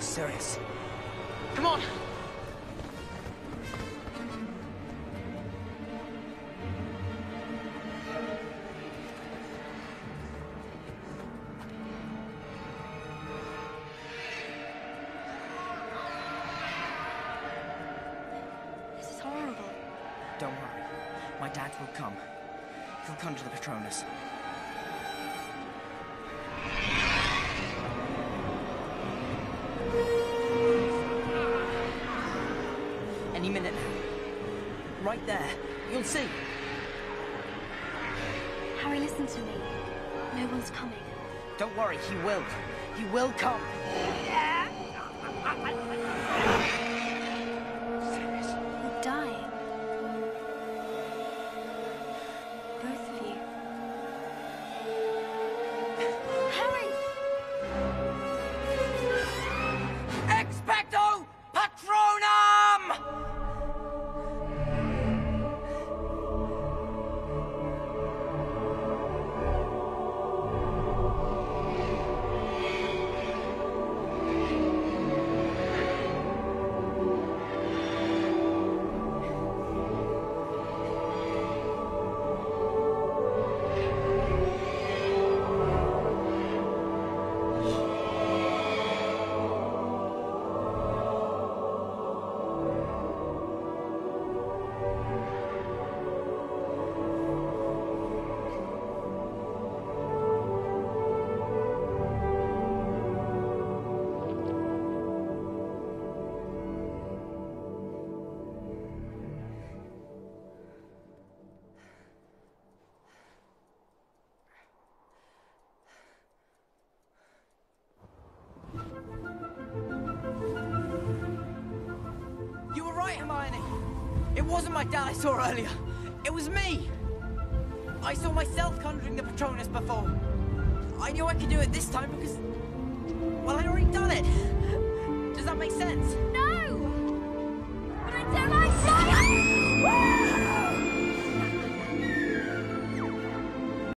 Sirius. Come on! This is horrible. Don't worry. My dad will come. He'll come to the Patronus. Any minute now. Right there. You'll see. Harry, listen to me. No one's coming. Don't worry, he will. He will come. Right, Hermione. It wasn't my dad I saw earlier. It was me. I saw myself conjuring the Patronus before. I knew I could do it this time because, well, I'd already done it. Does that make sense?